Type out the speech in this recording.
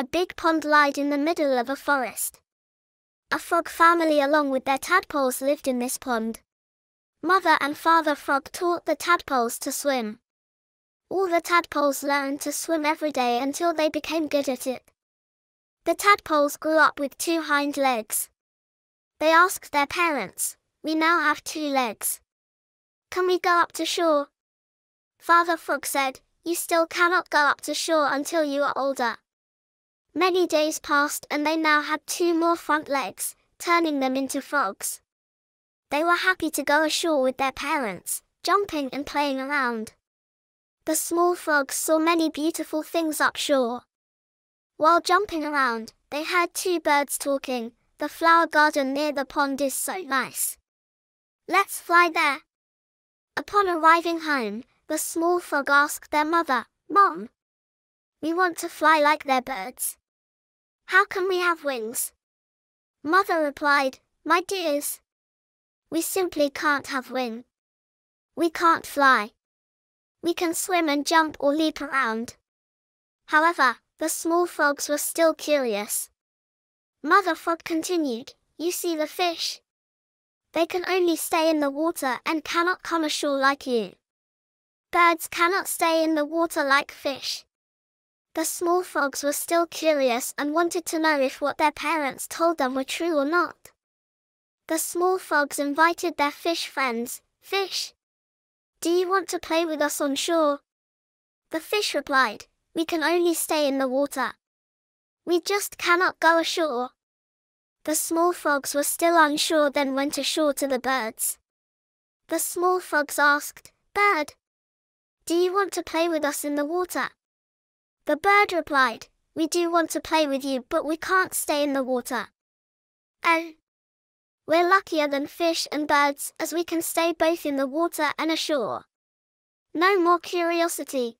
A big pond lied in the middle of a forest. A frog family along with their tadpoles lived in this pond. Mother and Father Frog taught the tadpoles to swim. All the tadpoles learned to swim every day until they became good at it. The tadpoles grew up with two hind legs. They asked their parents, We now have two legs. Can we go up to shore? Father Frog said, You still cannot go up to shore until you are older. Many days passed and they now had two more front legs, turning them into frogs. They were happy to go ashore with their parents, jumping and playing around. The small frogs saw many beautiful things up shore. While jumping around, they heard two birds talking, the flower garden near the pond is so nice. Let's fly there. Upon arriving home, the small frog asked their mother, Mom, we want to fly like their birds. How can we have wings? Mother replied, My dears, we simply can't have wings. We can't fly. We can swim and jump or leap around. However, the small frogs were still curious. Mother Frog continued, You see the fish? They can only stay in the water and cannot come ashore like you. Birds cannot stay in the water like fish. The small frogs were still curious and wanted to know if what their parents told them were true or not. The small frogs invited their fish friends, Fish, do you want to play with us on shore? The fish replied, We can only stay in the water. We just cannot go ashore. The small frogs were still unsure then went ashore to the birds. The small frogs asked, Bird, do you want to play with us in the water? The bird replied, We do want to play with you but we can't stay in the water. Oh. We're luckier than fish and birds as we can stay both in the water and ashore. No more curiosity,